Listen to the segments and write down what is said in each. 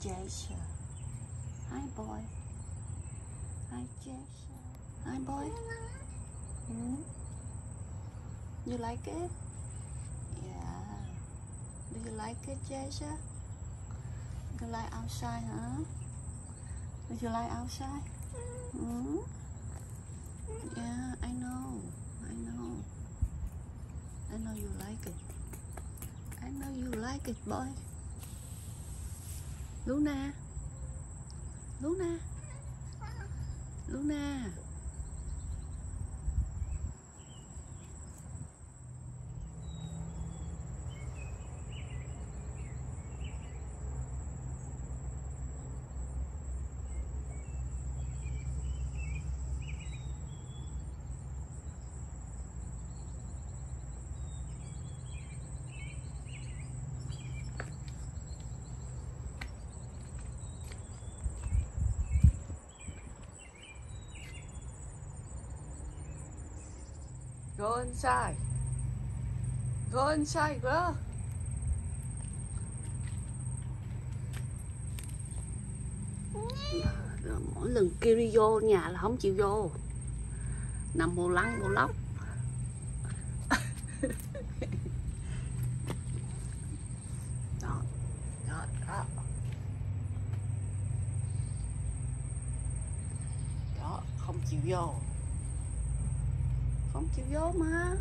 Jason. Hi, boy. Hi, Jason. Hi, boy. Hmm? You like it? Yeah. Do you like it, Jason? You like outside, huh? Do you like outside? Hmm? Yeah, I know. I know. I know you like it. I know you like it, boy. Luna. Luna. Luna. Go inside. Go inside, girl. Rồi mỗi lần kêu đi vô nhà là không chịu vô. Nằm bù lăn bù lóc. Đó. Đó đó. Đó không chịu vô không chịu vô mà.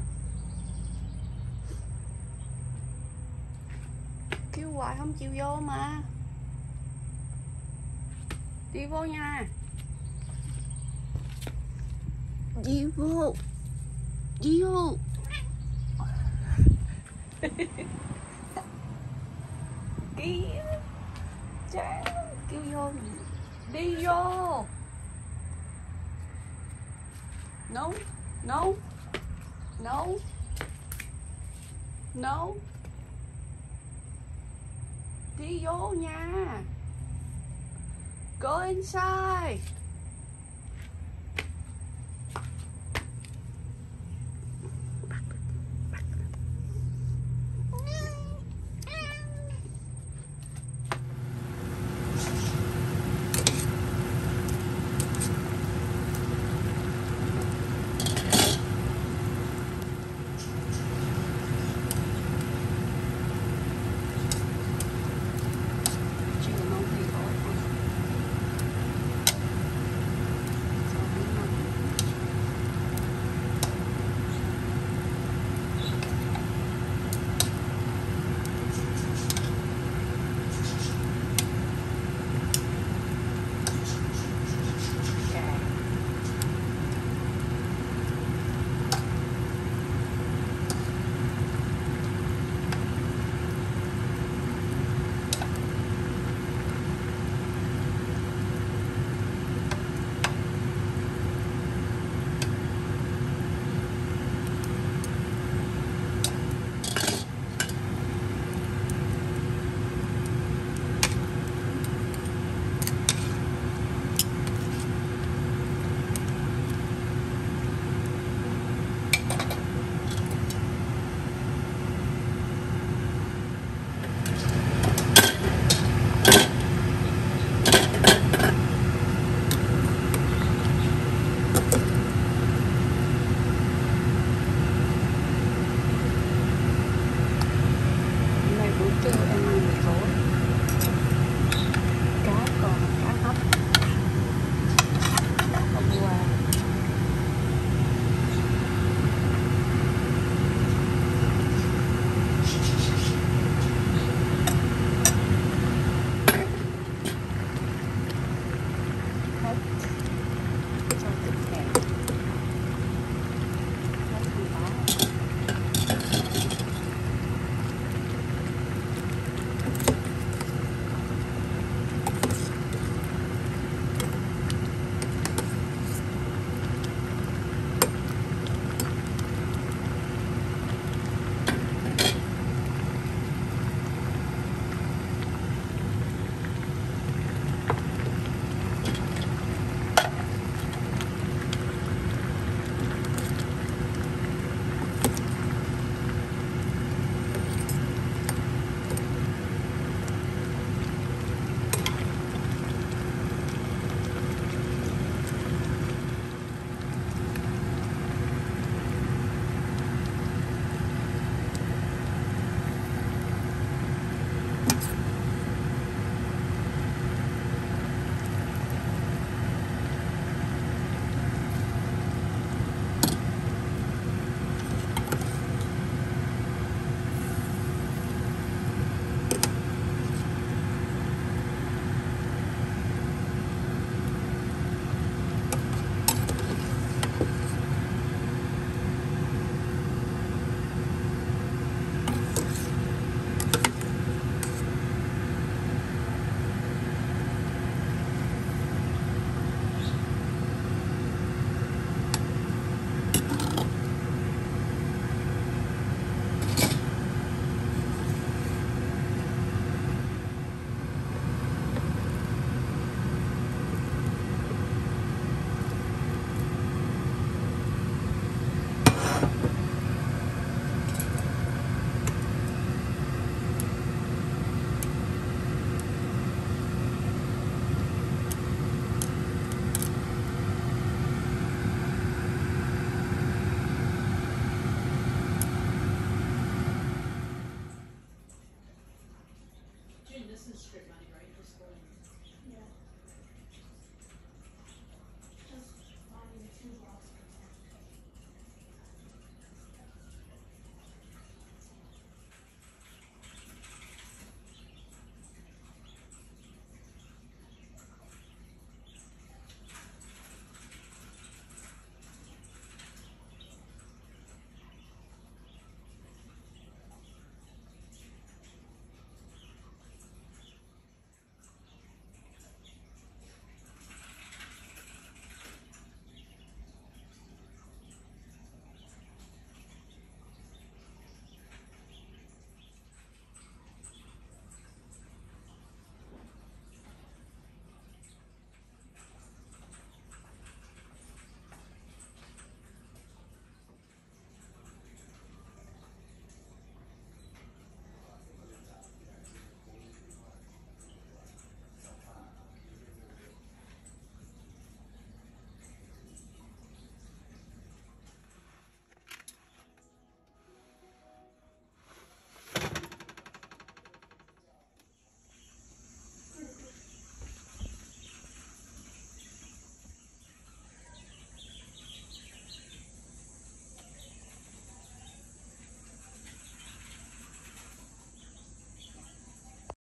Kêu hoài không chịu vô mà. Đi vô nha. Đi vô. Đi vô. Kia chán. Kêu vô. Đi vô. No no. No. No. Đi vô nha go inside.